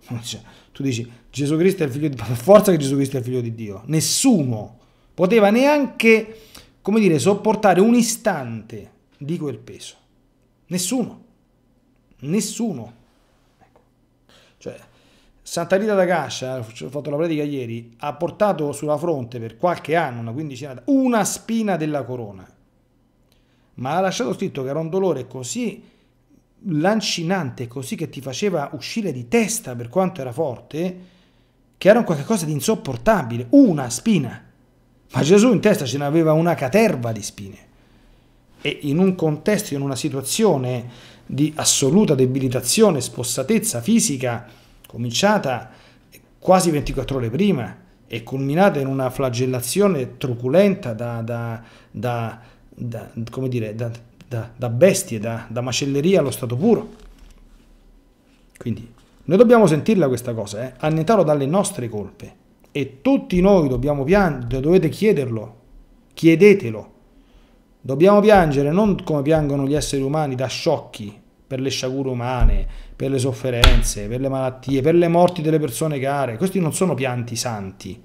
Speaker 1: Cioè, tu dici Gesù Cristo è il figlio di Dio, forza che Gesù Cristo è il figlio di Dio. Nessuno poteva neanche, come dire, sopportare un istante di quel peso. Nessuno. Nessuno. Santa Rita da Cascia, ho fatto la pratica ieri, ha portato sulla fronte per qualche anno, una quindicina, una spina della corona. Ma ha lasciato scritto che era un dolore così lancinante, così che ti faceva uscire di testa per quanto era forte, che era un qualcosa di insopportabile. Una spina. Ma Gesù in testa ce n'aveva una caterva di spine. E in un contesto, in una situazione di assoluta debilitazione, spossatezza fisica, cominciata quasi 24 ore prima e culminata in una flagellazione truculenta da, da, da, da come dire, da, bestie, da, macelleria allo stato puro. Quindi noi dobbiamo sentirla questa cosa, eh? annientarlo dalle nostre colpe. E tutti noi dobbiamo piangere, dovete chiederlo, chiedetelo. Dobbiamo piangere non come piangono gli esseri umani da sciocchi per le sciagure umane, per le sofferenze, per le malattie, per le morti delle persone care. Questi non sono pianti santi.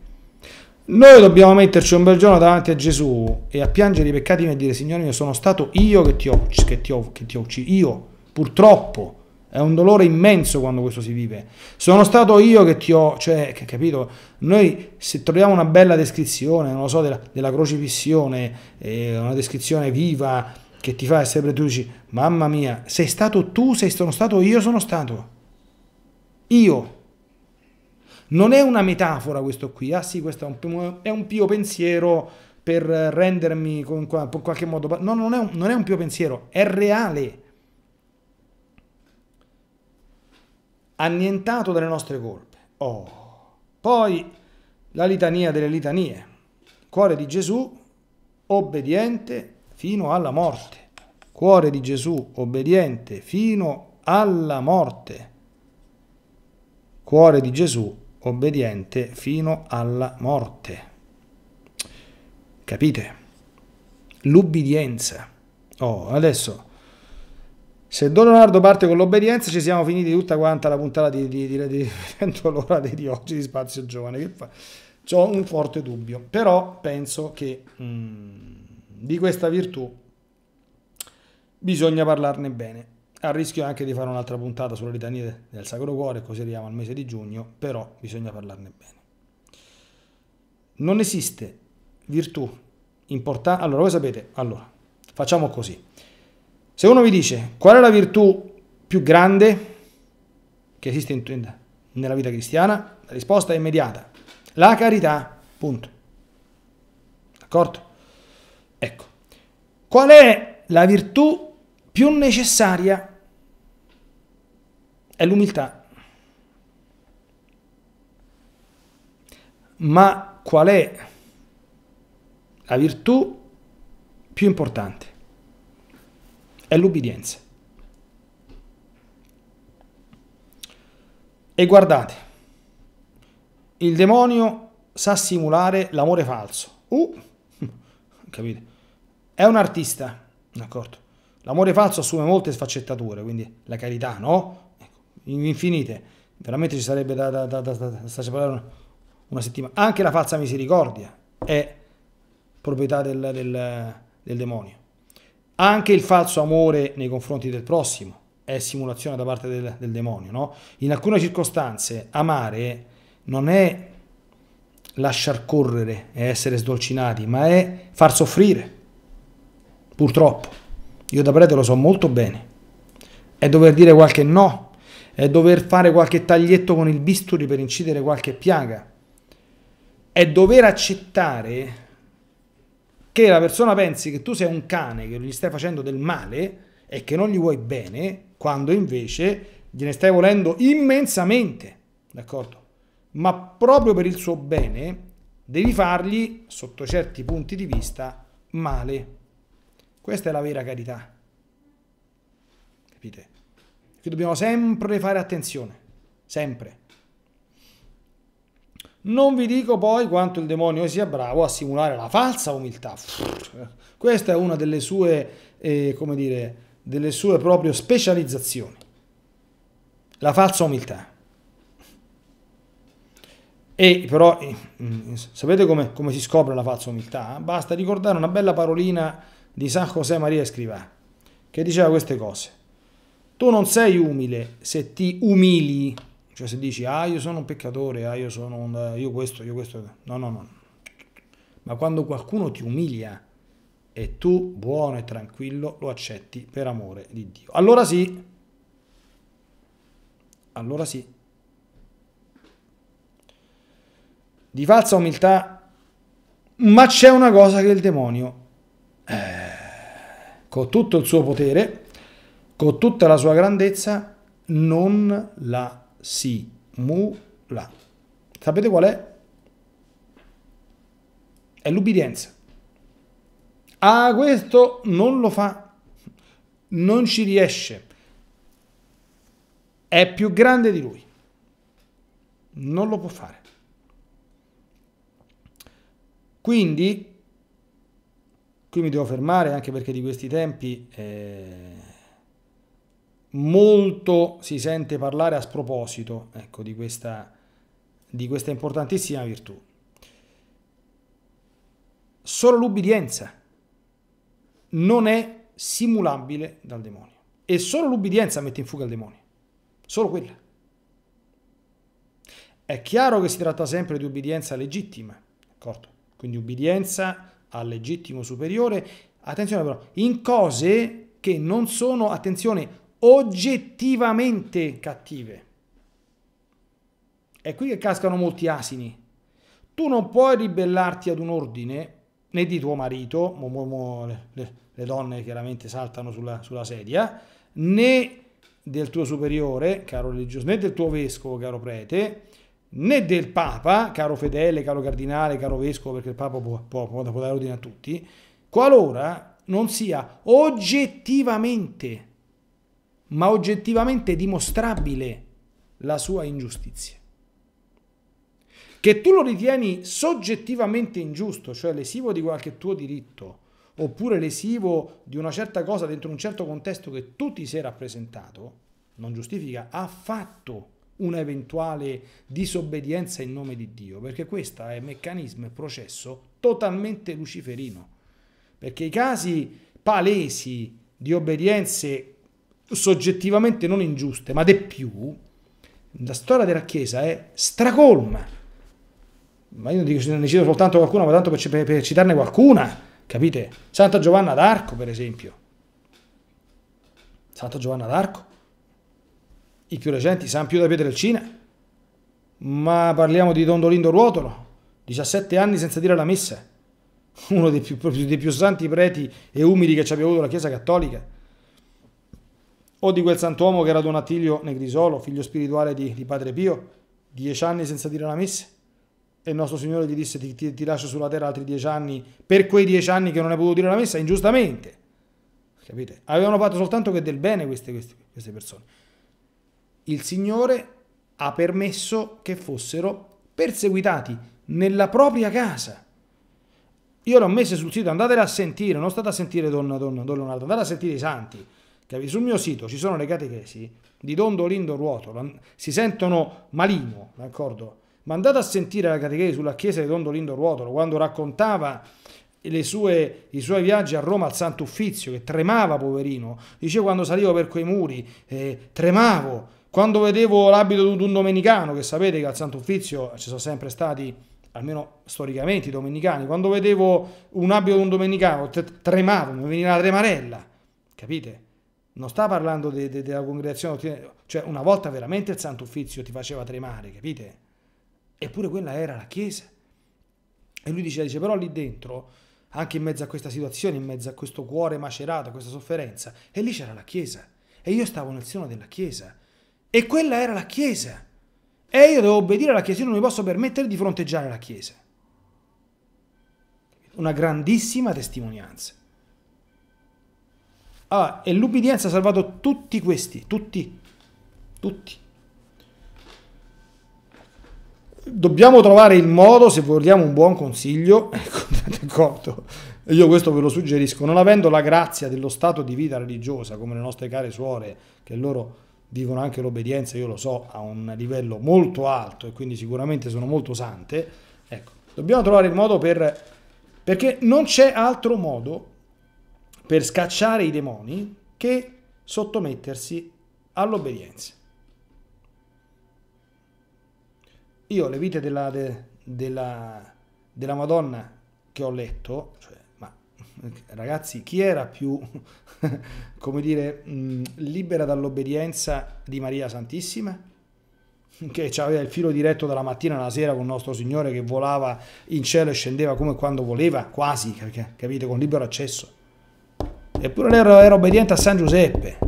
Speaker 1: Noi dobbiamo metterci un bel giorno davanti a Gesù e a piangere i peccati e dire Signore mio sono stato io che ti ho, che ti ho, che ti ho ucciso, io purtroppo è un dolore immenso quando questo si vive. Sono stato io che ti ho, cioè, capito? Noi se troviamo una bella descrizione, non lo so, della, della crocifissione, eh, una descrizione viva che ti fa essere tu dici, mamma mia, sei stato tu, sei sono stato io, sono stato. Io. Non è una metafora questo qui, ah sì, questo è un, è un pio pensiero per rendermi in qualche modo... No, non è non è un pio pensiero, è reale annientato dalle nostre colpe. Oh. Poi la litania delle litanie. Cuore di Gesù, obbediente fino alla morte. Cuore di Gesù, obbediente fino alla morte. Cuore di Gesù, obbediente fino alla morte. Capite? L'ubbidienza. Oh, adesso se Don Leonardo parte con l'obbedienza ci siamo finiti tutta quanta la puntata di, di, di, di, di di oggi di Spazio Giovane. Che fa? Ho un forte dubbio, però penso che mm, di questa virtù bisogna parlarne bene. A rischio anche di fare un'altra puntata sulle litanie del Sacro Cuore, così arriviamo al mese di giugno, però bisogna parlarne bene. Non esiste virtù importante. Allora, voi sapete, allora, facciamo così. Se uno vi dice qual è la virtù più grande che esiste in, nella vita cristiana, la risposta è immediata. La carità, punto. D'accordo? Ecco. Qual è la virtù più necessaria? È l'umiltà. Ma qual è la virtù più importante? è l'ubbidienza. E guardate, il demonio sa simulare l'amore falso. Uh, capite? È un artista, d'accordo? L'amore falso assume molte sfaccettature, quindi la carità, no? Ecco, infinite. Veramente ci sarebbe da, da, da, da, da una settimana. Anche la falsa misericordia è proprietà del, del, del demonio. Anche il falso amore nei confronti del prossimo è simulazione da parte del, del demonio. No? In alcune circostanze amare non è lasciar correre e essere sdolcinati, ma è far soffrire. Purtroppo. Io da prete lo so molto bene. È dover dire qualche no, è dover fare qualche taglietto con il bisturi per incidere qualche piaga. È dover accettare che la persona pensi che tu sei un cane, che gli stai facendo del male e che non gli vuoi bene, quando invece gliene stai volendo immensamente, d'accordo? Ma proprio per il suo bene devi fargli, sotto certi punti di vista, male. Questa è la vera carità. Capite? Qui dobbiamo sempre fare attenzione, sempre. Non vi dico poi quanto il demonio sia bravo a simulare la falsa umiltà. Questa è una delle sue, eh, come dire, delle sue proprio specializzazioni. La falsa umiltà. E però, eh, sapete come, come, si scopre la falsa umiltà? Basta ricordare una bella parolina di San José Maria Escrivà, che diceva queste cose. Tu non sei umile se ti umili cioè se dici, ah io sono un peccatore, ah io sono un, io questo, io questo, no, no, no. Ma quando qualcuno ti umilia e tu, buono e tranquillo, lo accetti per amore di Dio. Allora sì, allora sì. Di falsa umiltà, ma c'è una cosa che il demonio, eh, con tutto il suo potere, con tutta la sua grandezza, non la simula. Sapete qual è? È l'ubbidienza. Ah, questo non lo fa. non ci riesce, è più grande di lui, non lo può fare. Quindi, qui mi devo fermare anche perché di questi tempi eh, molto si sente parlare a sproposito ecco, di, questa, di questa importantissima virtù. Solo l'ubbidienza non è simulabile dal demonio e solo l'ubbidienza mette in fuga il demonio, solo quella. È chiaro che si tratta sempre di ubbidienza legittima, d'accordo? Quindi ubbidienza al legittimo superiore, attenzione però, in cose che non sono, attenzione, oggettivamente cattive. È qui che cascano molti asini. Tu non puoi ribellarti ad un ordine, né di tuo marito, mo, mo, mo, le, le, donne chiaramente saltano sulla, sulla sedia, né del tuo superiore, caro religioso, né del tuo vescovo, caro prete, né del Papa, caro fedele, caro cardinale, caro vescovo, perché il Papa può, può, può dare ordine a tutti, qualora non sia oggettivamente, ma oggettivamente dimostrabile la sua ingiustizia. Che tu lo ritieni soggettivamente ingiusto, cioè lesivo di qualche tuo diritto, oppure lesivo di una certa cosa dentro un certo contesto che tu ti sei rappresentato, non giustifica affatto un'eventuale disobbedienza in nome di Dio, perché questo è meccanismo e processo totalmente luciferino. Perché i casi palesi di obbedienze soggettivamente non ingiuste, ma de più, la storia della Chiesa è stracolma. Ma io non dico, ne cito soltanto qualcuna, ma tanto per, per citarne qualcuna, capite? Santa Giovanna d'Arco, per esempio. Santa Giovanna d'Arco i più recenti, San Pio da Pietrelcina, ma parliamo di Don Dolindo Ruotolo, 17 anni senza dire la messa, uno dei più, dei più santi preti e umili che ci abbia avuto la Chiesa Cattolica, o di quel santuomo che era Don Attilio Negrisolo, figlio spirituale di, di Padre Pio, 10 anni senza dire la messa, e il nostro Signore gli disse ti, ti, ti lascio sulla terra altri 10 anni, per quei 10 anni che non hai potuto dire la messa, ingiustamente. Capite? Avevano fatto soltanto che del bene queste, queste, queste persone il Signore ha permesso che fossero perseguitati nella propria casa. Io l'ho messo sul sito, andatela a sentire, non state a sentire Don, Don, Don Leonardo, andate a sentire i santi. Sul mio sito ci sono le catechesi di Don Dolindo Ruotolo, si sentono malino, d'accordo? Ma andate a sentire la catechesi sulla chiesa di Don Dolindo Ruotolo, quando raccontava sue, i suoi viaggi a Roma al Santo Uffizio, che tremava, poverino. Dice quando salivo per quei muri, eh, tremavo, quando vedevo l'abito di un domenicano, che sapete che al Santo Uffizio ci sono sempre stati, almeno storicamente, i domenicani, quando vedevo un abito di un domenicano tremavo, mi veniva la tremarella, capite? Non sta parlando de, de, della congregazione, cioè una volta veramente il Santo Uffizio ti faceva tremare, capite? Eppure quella era la Chiesa. E lui dice, dice, però lì dentro, anche in mezzo a questa situazione, in mezzo a questo cuore macerato, a questa sofferenza, e lì c'era la Chiesa. E io stavo nel seno della Chiesa e quella era la Chiesa. E io devo obbedire alla Chiesa, io non mi posso permettere di fronteggiare la Chiesa. Una grandissima testimonianza. Ah, e l'ubbidienza ha salvato tutti questi, tutti, tutti. Dobbiamo trovare il modo, se vogliamo un buon consiglio, ecco, d'accordo, io questo ve lo suggerisco, non avendo la grazia dello stato di vita religiosa, come le nostre care suore, che loro vivono anche l'obbedienza, io lo so, a un livello molto alto e quindi sicuramente sono molto sante, ecco, dobbiamo trovare il modo per... perché non c'è altro modo per scacciare i demoni che sottomettersi all'obbedienza. Io le vite della, de, della, della Madonna che ho letto, cioè, ragazzi, chi era più come dire, mh, libera dall'obbedienza di Maria Santissima, che aveva il filo diretto dalla mattina alla sera con il nostro Signore che volava in cielo e scendeva come quando voleva, quasi, capite, con libero accesso. Eppure era, era obbediente a San Giuseppe,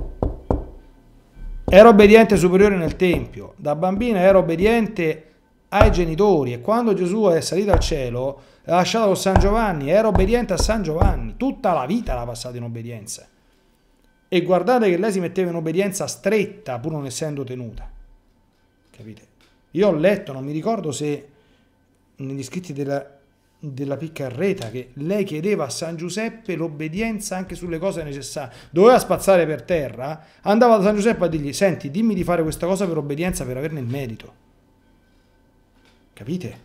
Speaker 1: era obbediente superiore nel Tempio, da bambina era obbediente ai genitori e quando Gesù è salito al cielo, ha lasciato San Giovanni, era obbediente a San Giovanni, tutta la vita l'ha passata in obbedienza. E guardate che lei si metteva in obbedienza stretta pur non essendo tenuta. Capite? Io ho letto, non mi ricordo se negli scritti della, della Piccarreta, che lei chiedeva a San Giuseppe l'obbedienza anche sulle cose necessarie. Doveva spazzare per terra, andava da San Giuseppe a dirgli, senti, dimmi di fare questa cosa per obbedienza per averne il merito. Capite?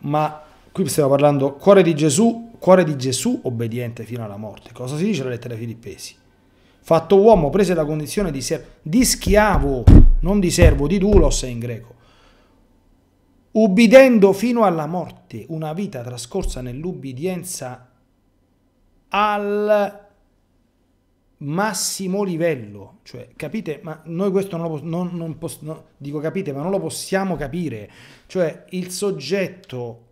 Speaker 1: Ma qui stiamo parlando cuore di Gesù, cuore di Gesù obbediente fino alla morte. Cosa si dice la lettera ai Filippesi? Fatto uomo, prese la condizione di, di schiavo, non di servo, di dulos in greco. Ubbidendo fino alla morte, una vita trascorsa nell'ubbidienza al massimo livello, cioè capite, ma noi questo non lo non, non no, dico capite, ma non lo possiamo capire, cioè il soggetto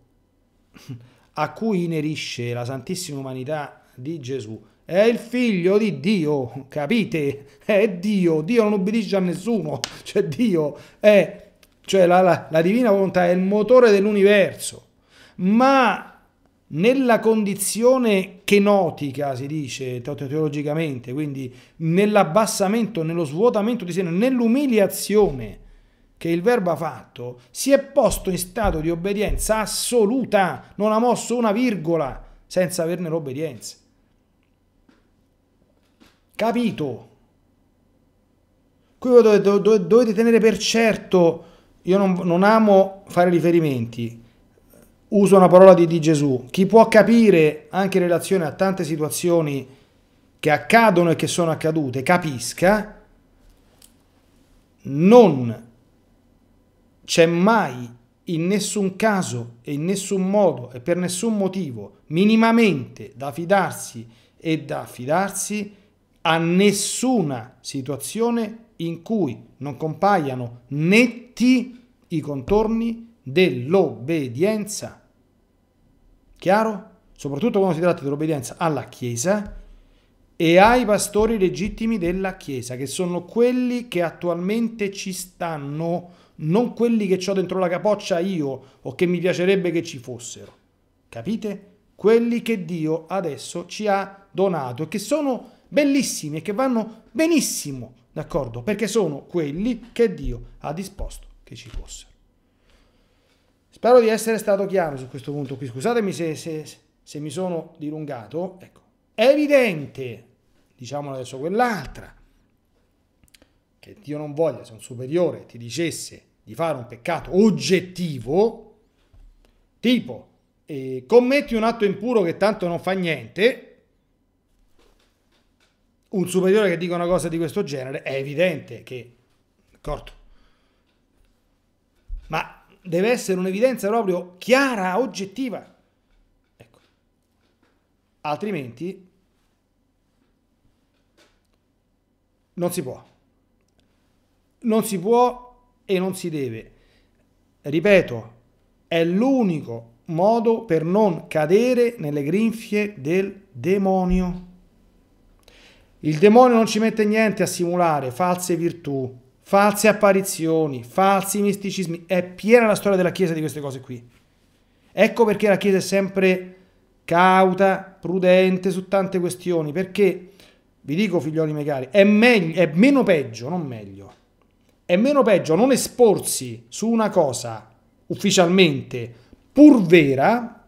Speaker 1: a cui inerisce la santissima umanità di Gesù è il figlio di Dio, capite? È Dio, Dio non obbedisce a nessuno, cioè Dio è, cioè la, la, la divina volontà è il motore dell'universo, ma nella condizione kenotica, si dice teologicamente, quindi nell'abbassamento, nello svuotamento di sé, nell'umiliazione che il verbo ha fatto, si è posto in stato di obbedienza assoluta, non ha mosso una virgola senza averne l'obbedienza. Capito? Qui dovete, dovete, tenere per certo, io non, non amo fare riferimenti, uso una parola di, di Gesù, chi può capire anche in relazione a tante situazioni che accadono e che sono accadute, capisca, non c'è mai in nessun caso e in nessun modo e per nessun motivo minimamente da fidarsi e da affidarsi a nessuna situazione in cui non compaiano netti i contorni dell'obbedienza Chiaro? Soprattutto quando si tratta dell'obbedienza alla Chiesa e ai pastori legittimi della Chiesa, che sono quelli che attualmente ci stanno, non quelli che ho dentro la capoccia io o che mi piacerebbe che ci fossero. Capite? Quelli che Dio adesso ci ha donato e che sono bellissimi e che vanno benissimo, d'accordo? Perché sono quelli che Dio ha disposto che ci fossero. Spero di essere stato chiaro su questo punto qui. Scusatemi se, se, se mi sono dilungato. Ecco, è evidente, diciamo adesso quell'altra, che Dio non voglia se un superiore ti dicesse di fare un peccato oggettivo, tipo eh, commetti un atto impuro che tanto non fa niente, un superiore che dica una cosa di questo genere, è evidente che, d'accordo? Ma deve essere un'evidenza proprio chiara, oggettiva. Ecco. Altrimenti non si può. Non si può e non si deve. Ripeto, è l'unico modo per non cadere nelle grinfie del demonio. Il demonio non ci mette niente a simulare false virtù, false apparizioni, falsi misticismi. È piena la storia della Chiesa di queste cose qui. Ecco perché la Chiesa è sempre cauta, prudente su tante questioni, perché, vi dico figlioli miei cari, è, meglio, è meno peggio, non meglio, è meno peggio non esporsi su una cosa ufficialmente pur vera,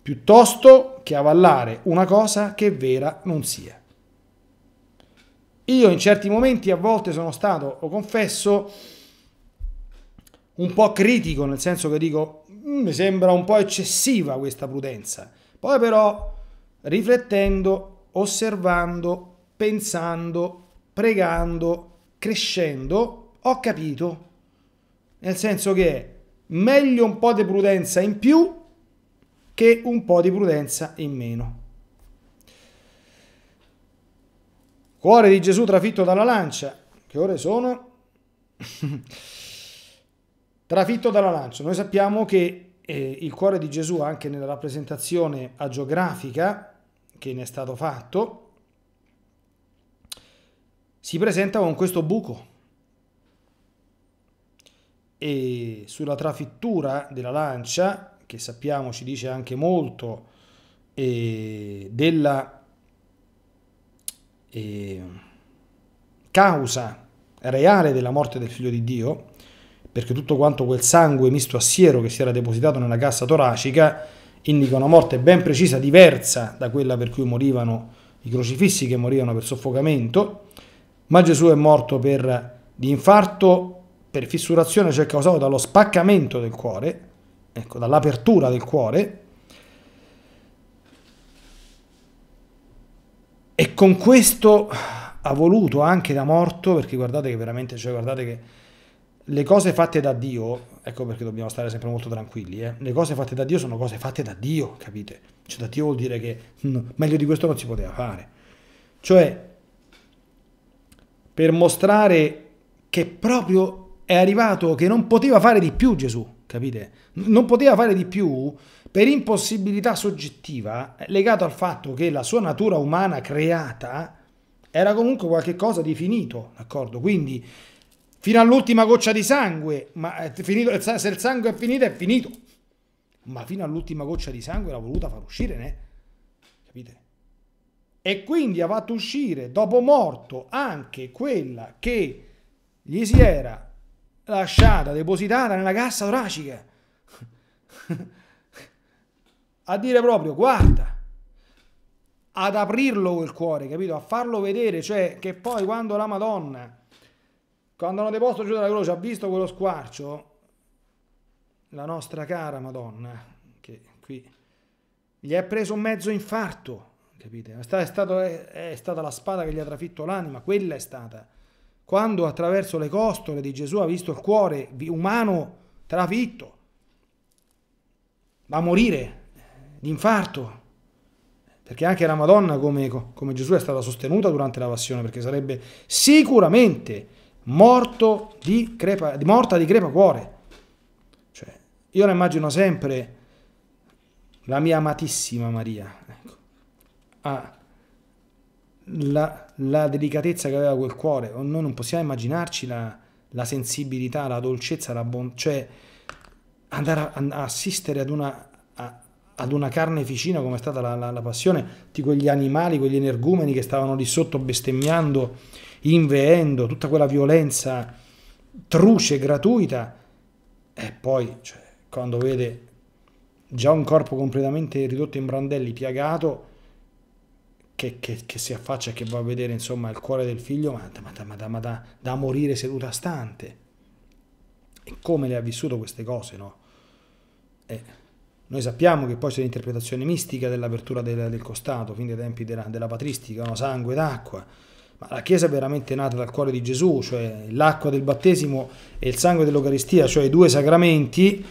Speaker 1: piuttosto che avallare una cosa che vera non sia. Io in certi momenti a volte sono stato, lo confesso, un po' critico, nel senso che dico, mm, mi sembra un po' eccessiva questa prudenza. Poi però, riflettendo, osservando, pensando, pregando, crescendo, ho capito, nel senso che meglio un po' di prudenza in più che un po' di prudenza in meno. Cuore di Gesù trafitto dalla lancia. Che ore sono? trafitto dalla lancia. Noi sappiamo che eh, il cuore di Gesù, anche nella rappresentazione agiografica che ne è stato fatto, si presenta con questo buco. E sulla trafittura della lancia, che sappiamo ci dice anche molto eh, della eh, causa reale della morte del figlio di Dio, perché tutto quanto quel sangue misto a siero che si era depositato nella cassa toracica indica una morte ben precisa, diversa da quella per cui morivano i crocifissi che morivano per soffocamento, ma Gesù è morto per, di infarto per fissurazione, cioè causato dallo spaccamento del cuore, ecco, dall'apertura del cuore, e con questo ha voluto anche da morto, perché guardate che veramente, cioè guardate che le cose fatte da Dio, ecco perché dobbiamo stare sempre molto tranquilli, eh? le cose fatte da Dio sono cose fatte da Dio, capite? Cioè da Dio vuol dire che no, meglio di questo non si poteva fare. Cioè, per mostrare che proprio è arrivato, che non poteva fare di più Gesù, capite? Non poteva fare di più per impossibilità soggettiva, legato al fatto che la sua natura umana creata era comunque qualcosa di finito, d'accordo? Quindi fino all'ultima goccia di sangue, ma finito, se il sangue è finito è finito, ma fino all'ultima goccia di sangue l'ha voluta far uscire, né? Capite? E quindi ha fatto uscire dopo morto anche quella che gli si era lasciata depositata nella cassa toracica. a dire proprio, guarda, ad aprirlo quel cuore, capito? A farlo vedere, cioè che poi quando la Madonna quando hanno deposto giù dalla croce ha visto quello squarcio, la nostra cara Madonna, che qui gli è preso un mezzo infarto, capite? È, stato, è, stata la spada che gli ha trafitto l'anima, quella è stata. Quando attraverso le costole di Gesù ha visto il cuore umano trafitto, va a morire di infarto, perché anche la Madonna come, come Gesù è stata sostenuta durante la passione, perché sarebbe sicuramente morto di crepa, morta di crepacuore. Cioè, io la immagino sempre la mia amatissima Maria. Ecco. Ah, la, la, delicatezza che aveva quel cuore, noi non possiamo immaginarci la, la sensibilità, la dolcezza, la bontà, cioè andare a, a assistere ad una, ad una carneficina come è stata la, la, la passione di quegli animali, quegli energumeni che stavano lì sotto bestemmiando inveendo tutta quella violenza truce, gratuita, e poi cioè, quando vede già un corpo completamente ridotto in brandelli, piagato, che, che, che, si affaccia e che va a vedere insomma il cuore del figlio, ma, ma, ma, ma da, da, morire seduta stante. E come le ha vissuto queste cose, no? E noi sappiamo che poi c'è l'interpretazione mistica dell'apertura del, del costato, fin dai tempi della, della patristica, no? sangue d'acqua ma la Chiesa è veramente nata dal cuore di Gesù, cioè l'acqua del battesimo e il sangue dell'Eucaristia, cioè i due sacramenti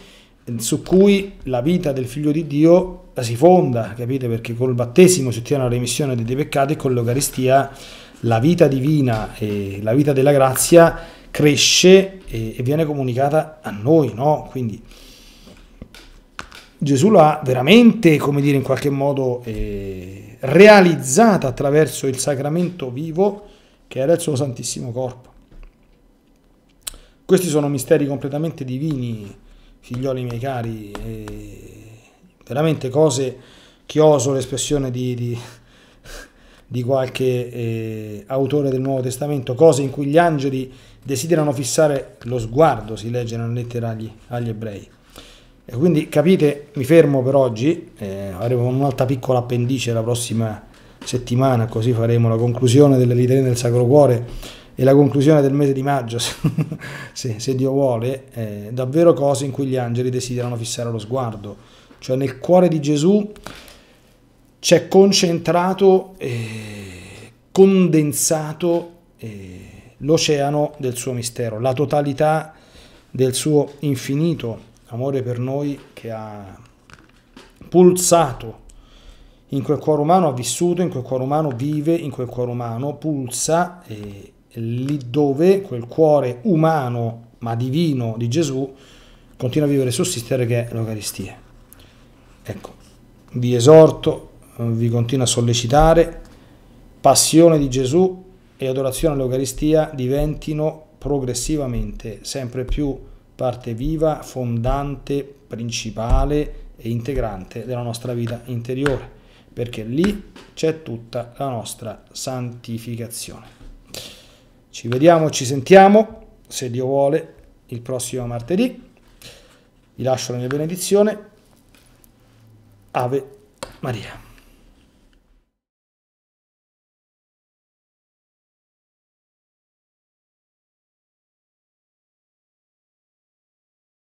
Speaker 1: su cui la vita del Figlio di Dio si fonda, capite? Perché col battesimo si ottiene la remissione dei peccati e con l'Eucaristia la vita divina e la vita della grazia cresce e, viene comunicata a noi, no? Quindi Gesù l'ha veramente, come dire, in qualche modo eh, realizzata attraverso il sacramento vivo che era il suo Santissimo Corpo. Questi sono misteri completamente divini, figlioli miei cari, veramente cose che oso l'espressione di, di, di qualche eh, autore del Nuovo Testamento, cose in cui gli angeli desiderano fissare lo sguardo, si legge nella lettera agli, agli ebrei. E quindi capite, mi fermo per oggi, eh, avremo un'altra piccola appendice la prossima settimana, così faremo la conclusione delle litanie del Sacro Cuore e la conclusione del mese di maggio, se, se Dio vuole, eh, davvero cose in cui gli angeli desiderano fissare lo sguardo. Cioè nel cuore di Gesù c'è concentrato, eh, condensato eh, l'oceano del suo mistero, la totalità del suo infinito amore per noi che ha pulsato in quel cuore umano, ha vissuto, in quel cuore umano vive, in quel cuore umano pulsa e lì dove quel cuore umano ma divino di Gesù continua a vivere e sussistere che è l'Eucaristia. Ecco, vi esorto, vi continuo a sollecitare, passione di Gesù e adorazione all'Eucaristia diventino progressivamente sempre più parte viva, fondante, principale e integrante della nostra vita interiore. perché lì c'è tutta la nostra santificazione. Ci vediamo, ci sentiamo, se Dio vuole, il prossimo martedì. Vi lascio la mia benedizione. Ave Maria.